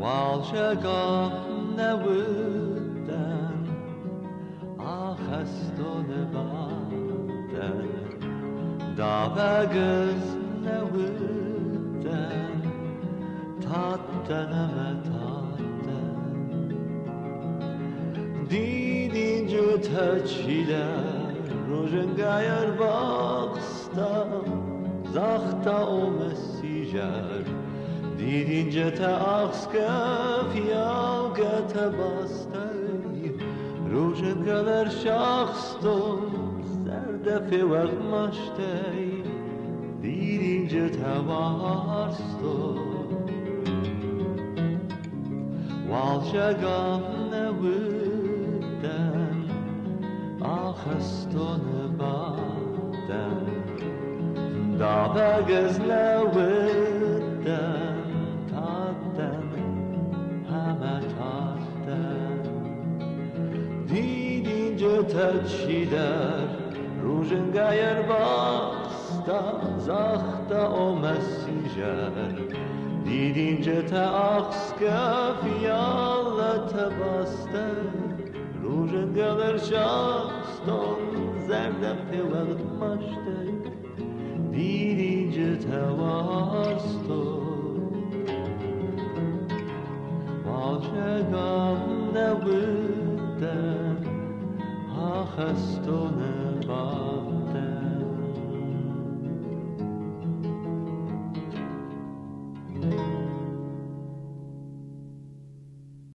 والشگاه نبودن آخستون بادن داوگز نبودن tattanama tatten Didince taçiler Rojen gayer baksta Zahta o mesijer Didince te akska Fiyalga te bastay Rojen galer şahsto Zerdefi vegmaştay Didince te varsto والشگاه نبودن آخستون بادن داوگز نبودن دیدینجا تچیدر روژن گایر باستا زختا او مسیجر دیدینجا تا akska fiyallata basta Różen galer şahston zerde pevel maşte Didince tevasto Valşegam ne vüden festone noapte.